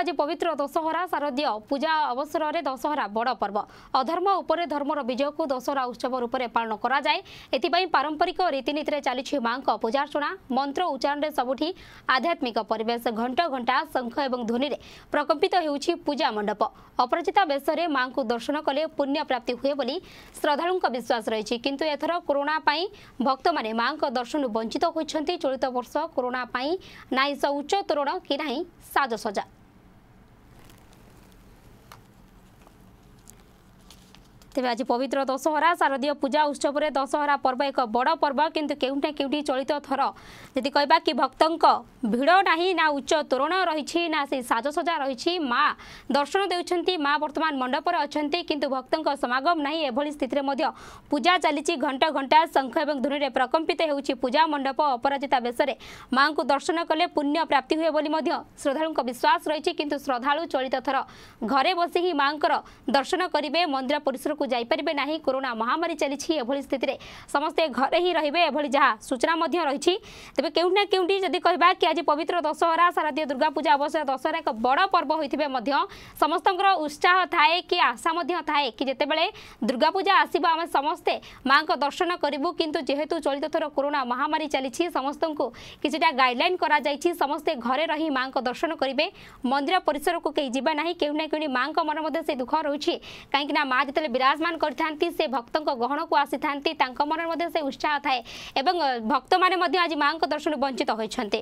আজ পবিত্র দশহরা শারদীয় পূজা অবসরের দশহরা বড় পর্ব অধর্ম উপরে ধর্মর বিজয়কু দশহরা উৎসব রূপে পালন করা যায় এথিপাই পারম্পরিক রীতিনীতি চালছে মাঙ্ক পূজার্চনা মন্ত্র উচ্চারণে সবুঠি আধ্যাত্মিক পরিবেশ ঘণ্ট ঘণ্টা শঙ্খ এবং ধ্বনিরে প্রকম্পিত ହେଉଛି পূজা মণ্ডপ অপরাজিতা বেশরে মাঙ্ক দর্শন কলে পুণ্য প্রাপ্তি হুয়ে বলে শ্রদ্ধাড়ু বিশ্বাস রয়েছে কিন্তু এথর করোনা পাই ভক্তমানে মাঙ্ক দর্শন বঞ্চিত হয়েছেন চলিত বর্ষ করোনা পাই নাই শৌচ তোরণ কি না সাজসজা ତେବେ ଆଜି ପବିତ୍ର ଦଶହରା ଶାରଦୀୟ ପୂଜା ଉତ୍ସବରେ ଦଶହରା ପର୍ବ ଏକ ବଡ଼ ପର୍ବ କିନ୍ତୁ କେଉଁଠି କେଉଁଠି ଚଳିତ ଥର ଯଦି କହିବା କି ଭକ୍ତଙ୍କ ଭିଡ଼ ନାହିଁ ନା ଉଚ୍ଚ ତୋରଣ ରହିଛି ନା ସେ ସାଜସଜା ରହିଛି ମା ଦର୍ଶନ ଦେଉଛନ୍ତି ମା ବର୍ତ୍ତମାନ ମଣ୍ଡପରେ ଅଛନ୍ତି କିନ୍ତୁ ଭକ୍ତଙ୍କ ସମାଗମ ନାହିଁ ଏଭଳି ସ୍ଥିତିରେ ମଧ୍ୟ ପୂଜା ଚାଲିଛି ଘଣ୍ଟ ଘଣ୍ଟା ଶଙ୍ଖ ଏବଂ ଧୁନିରେ ପ୍ରକମ୍ପିତ ହେଉଛି ପୂଜା ମଣ୍ଡପ ଅପରାଜିତା ବେଶରେ ମାଙ୍କୁ ଦର୍ଶନ କଲେ ପୁଣ୍ୟ ପ୍ରାପ୍ତି ହୁଏ ବୋଲି ମଧ୍ୟ ଶ୍ରଦ୍ଧାଳୁଙ୍କ ବିଶ୍ୱାସ ରହିଛି କିନ୍ତୁ ଶ୍ରଦ୍ଧାଳୁ ଚଳିତ ଥର ଘରେ ବସିକି ମାଙ୍କର ଦର୍ଶନ କରିବେ ମନ୍ଦିର ପରିସରକୁ যাইপারে না করোনা মহামারী চালছে এভাবে স্থিতিরে সমস্তে ঘরে হি রহবে এভাবে যা সূচনা রয়েছে তবে কেউটি না কেউটি যদি কহবা কি আজ পবিত্র দশহরা শারদীয় দুর্গাপূজা অবসর দশহরা এক বড় পর্ব হয়ে সমস্ত উৎসাহ থাকে কি আশা থাকে কি যেতবে দুর্গাপূজা আসব আমি সমস্তে মাঙ্ক দর্শন করবু কিন্তু যেহেতু চলিত থর করোনা মহামারী চালছে সমস্ত কিছুটা গাইডলাইন করা যাই সমস্তে ঘরে রহি মাঙ্ক দর্শন করবে মন্দির পরিসরক কে যা না কেউ না কেউ মাঙ্ক মন মধ্যে সে দুঃখ রয়েছে কিনা মা যেত বিরাট ବିରାଜମାନ କରିଥାନ୍ତି ସେ ଭକ୍ତଙ୍କ ଗହଣକୁ ଆସିଥାନ୍ତି ତାଙ୍କ ମନରେ ମଧ୍ୟ ସେ ଉତ୍ସାହ ଥାଏ ଏବଂ ଭକ୍ତମାନେ ମଧ୍ୟ ଆଜି ମାଆଙ୍କ ଦର୍ଶନରୁ ବଞ୍ଚିତ ହୋଇଛନ୍ତି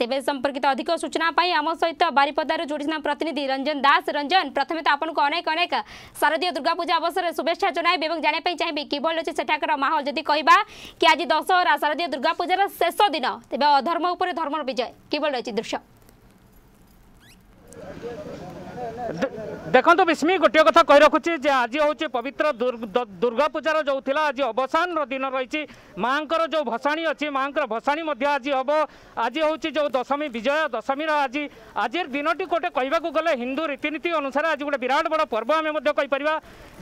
ତେବେ ସମ୍ପର୍କିତ ଅଧିକ ସୂଚନା ପାଇଁ ଆମ ସହିତ ବାରିପଦାରୁ ଯୋଡ଼ିଛନ୍ତି ପ୍ରତିନିଧି ରଞ୍ଜନ ଦାସ ରଞ୍ଜନ ପ୍ରଥମେ ତ ଆପଣଙ୍କୁ ଅନେକ ଅନେକ ଶାରଦୀୟ ଦୁର୍ଗାପୂଜା ଅବସରରେ ଶୁଭେଚ୍ଛା ଜଣାଇବି ଏବଂ ଜାଣିବା ପାଇଁ ଚାହିଁବି କିଭଳି ଅଛି ସେଠାକାର ମାହୋଲ ଯଦି କହିବା କି ଆଜି ଦଶହରା ଶାରଦୀୟ ଦୁର୍ଗାପୂଜାର ଶେଷ ଦିନ ତେବେ ଅଧର୍ମ ଉପରେ ଧର୍ମର ବିଜୟ କିଭଳି ଅଛି ଦୃଶ୍ୟ देखु विष्मै गोटे कथा जे आज हौ पवित्र पवित्र दुर्गापूजार जो थाहा आज अवसान र दिन रहिर जो भसा अहिमा मासा आज हे आज जो दशमी विजय दशमी आज आज दिन गएर गले रीति नीति अनुसार आज गए विराट बड पर्व आमेन्ट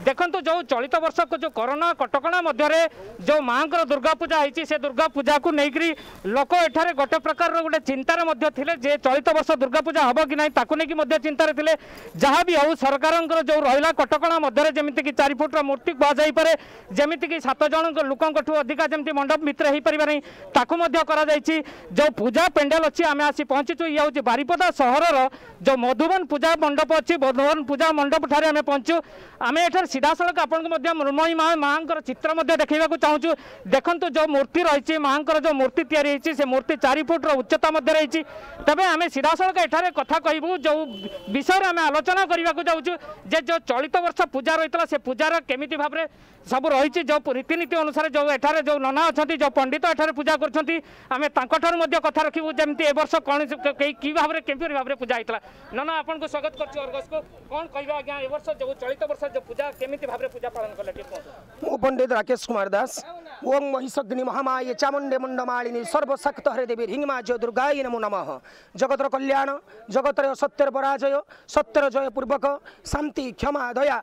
देखुँ जो चलित को जो कोरोना कटकम जो दुर्गा पूजा को नै लोक गोटे प्रकार गए चिन्त चलित वर्ष पूजा हे कि नै ति जहाँ भी हूँ सरकार जो रहा कटका मध्य जमीक चार फुट्र मूर्ति कहजाई पारे जमीक सतज लोकों लोकों अधिका जमी मंडप भितर हो पारे ना ताकूँ जो पूजा पेंडेल अच्छी आम आसी पहुँचीचु ये हूँ बारिपदा सहर जो मधुबन पूजा मंडप अच्छी मधुबन पूजा मंडप ठारे आम पहुँचु आम एठार सीधासल आपंक मृण्मयी माँ माँ चित्र देखा चाहूँ देखु जो मूर्ति रही माँ जो मूर्ति या से मूर्ति चार फुट्र उच्चता मध्य रही तेज आम सीधासल एठार कथा कहबू जो विषय आम आलो ଆଲୋଚନା କରିବାକୁ ଯାଉଛୁ ଯେ ଯେଉଁ ଚଳିତ ବର୍ଷ ପୂଜା ରହିଥିଲା ସେ ପୂଜାର କେମିତି ଭାବରେ रही जो रीति नीति अनुसार जो जो नना अहिले जो पंडित एठ पूजा गर्छ अब तुर्ष पूजा स्वागत वर्ष पंडित राकेश कुमार दास ओङ अहिषग्ने महामा चामुण्डे मुणमालिनी सर्वसाक्त हरे देवी हिंगमा झय दुर्गा नमह जगत कल्याण जगत र पराजय सत्य जय पूर्वक शांति क्षमा दया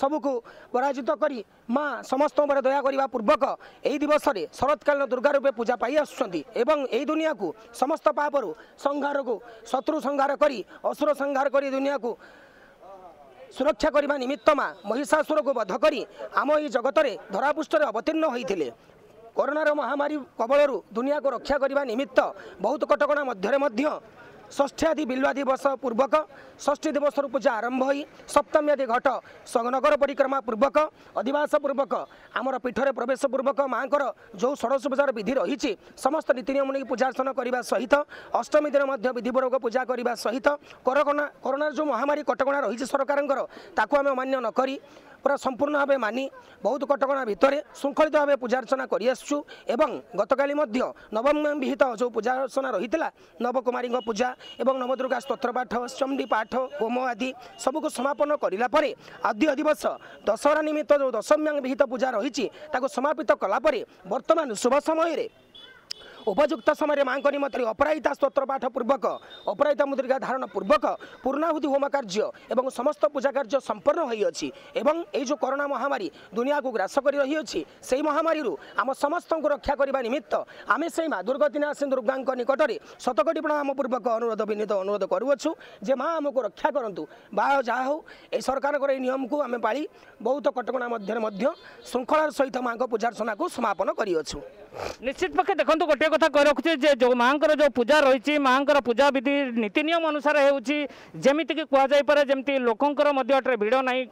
सबको पराजित गरि ମା ସମସ୍ତ ଉପରେ ଦୟା କରିବା ପୂର୍ବକ ଏହି ଦିବସରେ ଶରତକାଳୀନ ଦୁର୍ଗା ରୂପେ ପୂଜା ପାଇ ଆସୁଛନ୍ତି ଏବଂ ଏହି ଦୁନିଆକୁ ସମସ୍ତ ପାପରୁ ସଂହାରକୁ ଶତ୍ରୁ ସଂହାର କରି ଅସୁର ସଂହାର କରି ଦୁନିଆକୁ ସୁରକ୍ଷା କରିବା ନିମିତ୍ତ ମା ମହିଷାସୁରକୁ ବଧ କରି ଆମ ଏହି ଜଗତରେ ଧରାପୃଷ୍ଠରେ ଅବତୀର୍ଣ୍ଣ ହୋଇଥିଲେ କରୋନାର ମହାମାରୀ କବଳରୁ ଦୁନିଆକୁ ରକ୍ଷା କରିବା ନିମିତ୍ତ ବହୁତ କଟକଣା ମଧ୍ୟରେ ମଧ୍ୟ षष्ठी आदि वर्ष पूर्वक षष्ठी दिवस दिवसहरू पूजा आरम्भ सप्तमी आदि घट नगर परिक्रमा पूर्वक अधिवास पूर्वक आमर पीठर प्रवेश पूर्वक माउ ष पूजा विधि रही समस्त नीति नियम नै सहित अष्टमी दिन विधिपर्वक पूजा सहित करनार जो महामारी कटकणा रहि सरकारको तपाईँ मान्य अमान्य नकरी ପୁରା ସମ୍ପୂର୍ଣ୍ଣ ଭାବେ ମାନି ବହୁତ କଟକଣା ଭିତରେ ଶୃଙ୍ଖଳିତ ଭାବେ ପୂଜାର୍ଚ୍ଚନା କରିଆସୁଛୁ ଏବଂ ଗତକାଲି ମଧ୍ୟ ନବମ ବିହିତ ଯେଉଁ ପୂଜାର୍ଚ୍ଚନା ରହିଥିଲା ନବକୁମାରୀଙ୍କ ପୂଜା ଏବଂ ନବଦୁର୍ଗା ସ୍ତୋତ୍ରପାଠ ଚଣ୍ଡୀ ପାଠ ହୋମ ଆଦି ସବୁକୁ ସମାପନ କରିଲା ପରେ ଆଦି ଦିବସ ଦଶହରା ନିମିତ୍ତ ଯେଉଁ ଦଶମ୍ୟାଙ୍ଗ ବିହିତ ପୂଜା ରହିଛି ତାକୁ ସମାପିତ କଲାପରେ ବର୍ତ୍ତମାନ ଶୁଭ ସମୟରେ ଉପଯୁକ୍ତ ସମୟରେ ମାଙ୍କ ନିମନ୍ତରେ ଅପରାଜିତା ସ୍ତୋତ୍ର ପାଠ ପୂର୍ବକ ଅପରାଜିତା ମୁଦ୍ରିକା ଧାରଣ ପୂର୍ବକ ପୂର୍ଣ୍ଣାହୁତି ହୋମ କାର୍ଯ୍ୟ ଏବଂ ସମସ୍ତ ପୂଜା କାର୍ଯ୍ୟ ସମ୍ପନ୍ନ ହୋଇଅଛି ଏବଂ ଏଇ ଯେଉଁ କରୋନା ମହାମାରୀ ଦୁନିଆକୁ ଗ୍ରାସ କରି ରହିଅଛି ସେହି ମହାମାରୀରୁ ଆମ ସମସ୍ତଙ୍କୁ ରକ୍ଷା କରିବା ନିମିତ୍ତ ଆମେ ସେହି ମା ଦୁର୍ଗତିନା ସିଂ ଦୁର୍ଗାଙ୍କ ନିକଟରେ ଶତକଟି ପ୍ରଣାମ ପୂର୍ବକ ଅନୁରୋଧ ବିନୀତ ଅନୁରୋଧ କରୁଅଛୁ ଯେ ମା ଆମକୁ ରକ୍ଷା କରନ୍ତୁ ବା ଯାହା ହେଉ ଏହି ସରକାରଙ୍କର ଏହି ନିୟମକୁ ଆମେ ପାଳି ବହୁତ କଟକଣା ମଧ୍ୟରେ ମଧ୍ୟ ଶୃଙ୍ଖଳାର ସହିତ ମାଙ୍କ ପୂଜାର୍ଚ୍ଚନାକୁ ସମାପନ କରିଅଛୁ ନିଶ୍ଚିତ ପକ୍ଷେ ଦେଖନ୍ତୁ ଗୋଟିଏ କଥା କହି ରଖୁଛି ଯେ ଯେଉଁ ମାଆଙ୍କର ଯେଉଁ ପୂଜା ରହିଛି ମାଆଙ୍କର ପୂଜା ବିଧି ନୀତି ନିୟମ ଅନୁସାରେ ହେଉଛି ଯେମିତିକି କୁହାଯାଇପାରେ ଯେମିତି ଲୋକଙ୍କର ମଧ୍ୟ ଏଠାରେ ଭିଡ଼ ନାହିଁ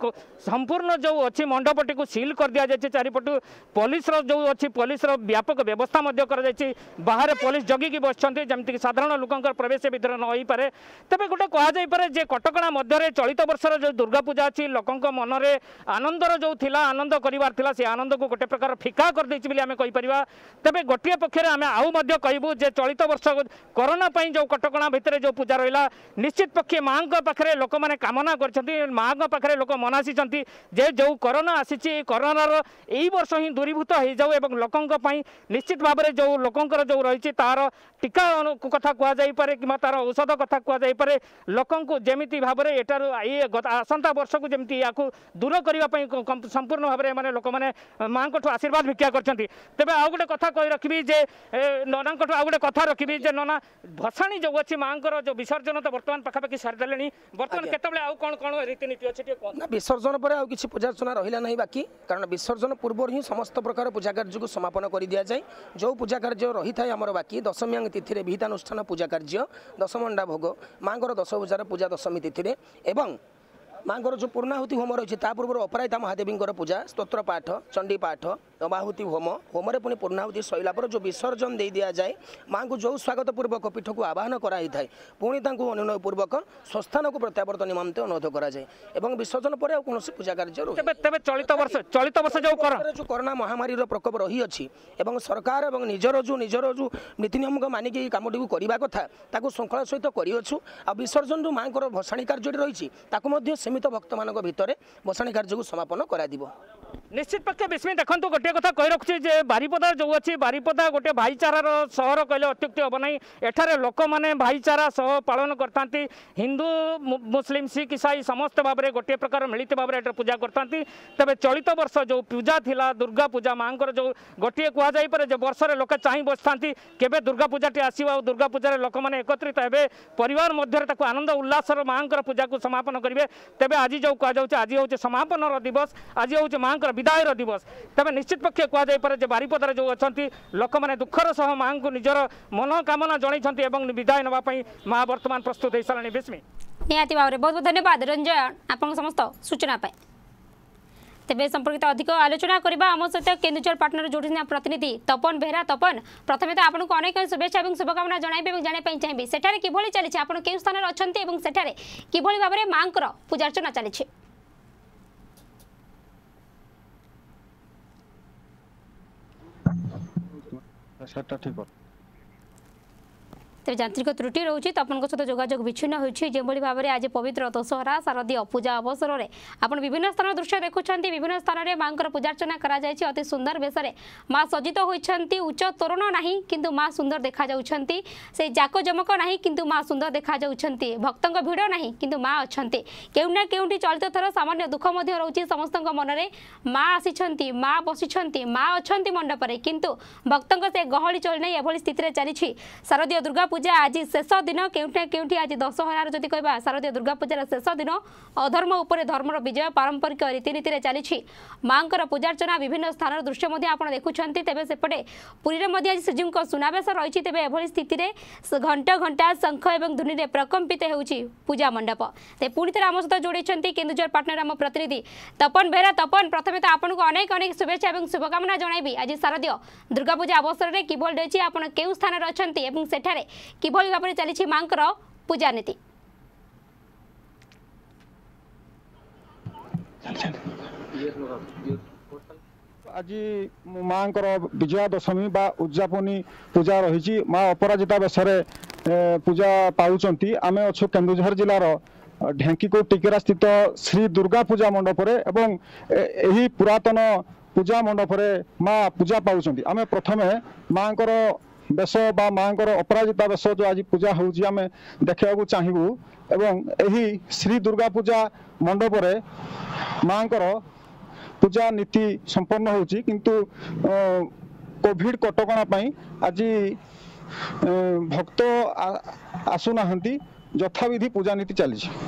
ସମ୍ପୂର୍ଣ୍ଣ ଯେଉଁ ଅଛି ମଣ୍ଡପଟିକୁ ସିଲ୍ କରିଦିଆଯାଇଛି ଚାରିପଟୁ ପୋଲିସର ଯେଉଁ ଅଛି ପୋଲିସର ବ୍ୟାପକ ବ୍ୟବସ୍ଥା ମଧ୍ୟ କରାଯାଇଛି ବାହାରେ ପୋଲିସ ଜଗିକି ବସିଛନ୍ତି ଯେମିତିକି ସାଧାରଣ ଲୋକଙ୍କର ପ୍ରବେଶ ଭିତରେ ନ ହୋଇପାରେ ତେବେ ଗୋଟେ କୁହାଯାଇପାରେ ଯେ କଟକଣା ମଧ୍ୟରେ ଚଳିତ ବର୍ଷର ଯେଉଁ ଦୁର୍ଗାପୂଜା ଅଛି ଲୋକଙ୍କ ମନରେ ଆନନ୍ଦର ଯେଉଁ ଥିଲା ଆନନ୍ଦ କରିବାର ଥିଲା ସେ ଆନନ୍ଦକୁ ଗୋଟେ ପ୍ରକାର ଫିକା କରିଦେଇଛି ବୋଲି ଆମେ କହିପାରିବା ତେବେ ଗୋଟିଏ ପକ୍ଷରେ ଆମେ ଆଉ ମଧ୍ୟ କହିବୁ ଯେ ଚଳିତ ବର୍ଷ କରୋନା ପାଇଁ ଯେଉଁ କଟକଣା ଭିତରେ ଯେଉଁ ପୂଜା ରହିଲା ନିଶ୍ଚିତ ପକ୍ଷେ ମାଆଙ୍କ ପାଖରେ ଲୋକମାନେ କାମନା କରିଛନ୍ତି ମାଆଙ୍କ ପାଖରେ ଲୋକ ମନାସିଛନ୍ତି ଯେ ଯେଉଁ କରୋନା ଆସିଛି କରୋନାର ଏଇ ବର୍ଷ ହିଁ ଦୂରୀଭୂତ ହୋଇଯାଉ ଏବଂ ଲୋକଙ୍କ ପାଇଁ ନିଶ୍ଚିତ ଭାବରେ ଯେଉଁ ଲୋକଙ୍କର ଯେଉଁ ରହିଛି ତାହାର ଟିକା କଥା କୁହାଯାଇପାରେ କିମ୍ବା ତାର ଔଷଧ କଥା କୁହାଯାଇପାରେ ଲୋକଙ୍କୁ ଯେମିତି ଭାବରେ ଏଠାରୁ ଏଇ ଆସନ୍ତା ବର୍ଷକୁ ଯେମିତି ଏହାକୁ ଦୂର କରିବା ପାଇଁ ସମ୍ପୂର୍ଣ୍ଣ ଭାବରେ ଏମାନେ ଲୋକମାନେ ମାଆଙ୍କଠୁ ଆଶୀର୍ବାଦ ଭିକ୍ଷା କରିଛନ୍ତି ତେବେ ଆଉ ଗୋଟେ কথা কই রাখবি যে ননাঙ্কঠু আউ গোটে কথা রাখবি যে ননা ভসাণী যে অছি মাঙ্কর যে বিসর্জন তো বর্তমান পাখাপাখি সারিদেলে বর্তমান কেতবে আউ কোন কোন রীতিনীতি অছি না বিসর্জন পরে আউ কিছু পূজার্চনা রহিলা নাই বাকি কারণ বিসর্জন পূর্বর হি সমস্ত প্রকার পূজা কার্যকু সমাপন করে দিয়া যায় যে পূজা কার্য রহিথায় আমার বাকি দশমীয়াং তিথিরে বিহিতানুষ্ঠান পূজা কার্য দশমণ্ডা ভোগ মাঙ্কর দশ পূজার পূজা দশমী তিথিরে এবং ମାଆଙ୍କର ଯେଉଁ ପୂର୍ଣ୍ଣାହୁତି ହୋମ ରହିଛି ତା ପୂର୍ବରୁ ଅପରାଜିତା ମହାଦେବୀଙ୍କର ପୂଜା ସ୍ତୋତ୍ର ପାଠ ଚଣ୍ଡୀ ପାଠ ଅବାହୁତି ହୋମ ହୋମରେ ପୁଣି ପୂର୍ଣ୍ଣାହୁତି ସରିଲା ପରେ ଯେଉଁ ବିସର୍ଜନ ଦେଇ ଦିଆଯାଏ ମାଆଙ୍କୁ ଯେଉଁ ସ୍ୱାଗତ ପୂର୍ବକ ପୀଠକୁ ଆବାହନ କରାଯାଇଥାଏ ପୁଣି ତାଙ୍କୁ ଅନୁନୟ ପୂର୍ବକ ସ୍ୱସ୍ଥାନକୁ ପ୍ରତ୍ୟାବର୍ତ୍ତ ନିମନ୍ତେ ଅନୁରୋଧ କରାଯାଏ ଏବଂ ବିସର୍ଜନ ପରେ ଆଉ କୌଣସି ପୂଜା କାର୍ଯ୍ୟ ତେବେ ଚଳିତ ବର୍ଷ ଚଳିତ ବର୍ଷ ଯେଉଁ ଯେଉଁ କରୋନା ମହାମାରୀର ପ୍ରକୋପ ରହିଅଛି ଏବଂ ସରକାର ଏବଂ ନିଜର ଯେଉଁ ନିଜର ଯେଉଁ ନୀତିନିୟମକୁ ମାନିକି ଏହି କାମଟିକୁ କରିବା କଥା ତାକୁ ଶୃଙ୍ଖଳା ସହିତ କରିଅଛୁ ଆଉ ବିସର୍ଜନରୁ ମାଆଙ୍କର ଭସାଣି କାର୍ଯ୍ୟଟି ରହିଛି ତାକୁ ମଧ୍ୟ ସୀମିତ ଭକ୍ତମାନଙ୍କ ଭିତରେ ବସାଣି କାର୍ଯ୍ୟକୁ ସମାପନ କରାଯିବ নিশ্চিত পক্ষে বিস্মিত দেখুন গোটিয়ে কথা কই রাখছি যে বারিপদা যে অছি বারিপদা গোটে ভাইচারার সহর কহিলে অত্যুক্তি হব না এখানে লোক মানে ভাইচারা সহ পালন করতে হিন্দু মুসলিম শিখ ইসাই সমস্ত ভাবে গোটিয়ে প্রকার মিলিত ভাবে এটা পূজা করতে তবে চলিত বর্ষ যে পূজা লা দুর্গা পূজা মাঙ্কর যে গোটিয়ে কুহযাইপরে যে বর্ষরে লোক চাই বসিথান্তি কেবে দুর্গা পূজাটি আসব আর দুর্গা পূজার লোক মানে একত্রিত হবে পরিবার মধ্যে তাকে আনন্দ উল্লাসর মাঙ্কর পূজাকে সমাপন করবে তবে আজ যে কুহযাচ্ছে আজ হচ্ছে সমাপনর দিবস আজ হচ্ছে মা ମାଙ୍କର ବିଦାୟର ଦିବସ ତେବେ ନିଶ୍ଚିତ ପକ୍ଷେ କୁହାଯାଇପାରେ ଯେ ବାରିପଦାରେ ଯେଉଁ ଅଛନ୍ତି ଲୋକମାନେ ଦୁଃଖର ସହ ମାଙ୍କୁ ନିଜର ମନୋକାମନା ଜଣାଇଛନ୍ତି ଏବଂ ବିଦାୟ ନେବା ପାଇଁ ମା ବର୍ତ୍ତମାନ ପ୍ରସ୍ତୁତ ହୋଇସାରିଲେଣି ବିସ୍ମି ନିହାତି ଭାବରେ ବହୁତ ବହୁତ ଧନ୍ୟବାଦ ରଞ୍ଜୟ ଆପଣଙ୍କ ସମସ୍ତ ସୂଚନା ପାଇଁ ତେବେ ସମ୍ପର୍କିତ ଅଧିକ ଆଲୋଚନା କରିବା ଆମ ସହିତ କେନ୍ଦୁଝର ପାଟଣାରୁ ଯୋଡ଼ିଛନ୍ତି ପ୍ରତିନିଧି ତପନ ବେହେରା ତପନ ପ୍ରଥମେ ତ ଆପଣଙ୍କୁ ଅନେକ ଶୁଭେଚ୍ଛା ଏବଂ ଶୁଭକାମନା ଜଣାଇବେ ଏବଂ ଜାଣିବା ପାଇଁ ଚାହିଁବି ସେଠାରେ କିଭଳି ଚାଲିଛି ଆପଣ କେଉଁ ସ୍ଥାନରେ ଅଛନ୍ତି ଏବଂ ସେଠାରେ କିଭଳି ଭାବରେ ମାଙ୍କର ପୂଜାର୍ଚ୍ଚନା ଚାଲିଛି সেটটা ঠিক কর ତେବେ ଯାନ୍ତ୍ରିକ ତ୍ରୁଟି ରହୁଛି ତ ଆପଣଙ୍କ ସହିତ ଯୋଗାଯୋଗ ବିଚ୍ଛିନ୍ନ ହୋଇଛି যেভাবে ভাবে আজ পবিত্র দশহরা শারদীয় পূজা অবসরের আপনার বিভিন্ন স্থানের দৃশ্য দেখুছেন বিভিন্ন স্থানের মাঙ্কর পূজার্চনা করা যাই অতি সুন্দর বেশে মা সজ্জিত হয়েছেন উচ্চ তোরণ না কিন্তু মা সুন্দর দেখা যাচ্ছেন সেই জাকজমক না কিন্তু মা সুন্দর দেখা যাচ্ছেন ভক্তঙ্ ভিড় না কিন্তু মা অনেক কেউ না কেউটি চলিত থর সামান্য দুঃখ রয়েছে সমস্ত মনরে মা আসিছেন মা বসিছেন মা অনেক মণ্ডপরে কিন্তু ভক্তঙ্ সে গহলি চলি না এভাবে স্থিতিরে চালছে শারদীয় দুর্গা পূজা আজ শেষ দিন কেউঠে কেউঠি আজ দশহরার যদি কেবা শারদীয় দুর্গাপূজার শেষ দিন অধর্ম উপরে ধর্মর বিজয় পারম্পরিক রীতিনীতি চালছে মাঙ্কর পূজার্চনা বিভিন্ন স্থানের দৃশ্য মধ্যে আপনার দেখুম তবে সেপটে পুরীর মধ্যে আজ শ্রীজীউঙ্ সুনাবেশ রয়েছে তবে এভাবে স্থিতিতে ঘণ্ট ঘণ্টা শঙ্খ এবং ধ্বনিরে প্রকম্পিত হচ্ছে পূজা মণ্ডপ তে পুঁথ আমার সহ যোড়াইছেন কেন্দুঝর পাটনার আমার প্রতিনিধি তপন বেহরা তপন প্রথমে তো আপনার অনেক অনেক শুভেচ্ছা এবং শুভকামনা জনাইবি আজ শারদীয় দুর্গাপূজা অবসরের কিভাবে রয়েছে আপনার কেউ স্থানের অনেক এবং সেঠারে কিভাবে ভাবে চালছে মাঙ্কর পূজানীতি আজি মাঙ্কর বিজয়া দশমী বা উদযাপনী পূজা রয়েছে মা অপরাজিতা বেশরে পূজা পাচ্ছেন আমি অছু কেন্দুঝর জেলার ঢেঙ্কিকোট টিকেরা স্থিত শ্রী দুর্গা পূজা মণ্ডপরে এবং এই পুরাতন পূজা মণ্ডপরে মা পূজা পাচ্ছেন আমি প্রথমে মাঙ্কর ବେଶ ବା ମାଙ୍କର ଅପରାଜିତା ବେଶ ଯେଉଁ ଆଜି ପୂଜା ହେଉଛି ଆମେ ଦେଖିବାକୁ ଚାହିଁବୁ ଏବଂ ଏହି ଶ୍ରୀ ଦୁର୍ଗା ପୂଜା ମଣ୍ଡପରେ ମାଙ୍କର ପୂଜା ନୀତି ସମ୍ପନ୍ନ ହେଉଛି କିନ୍ତୁ କୋଭିଡ଼ କଟକଣା ପାଇଁ ଆଜି ଭକ୍ତ ଆସୁନାହାନ୍ତି ଯଥାବିଧି ପୂଜାନୀତି ଚାଲିଛି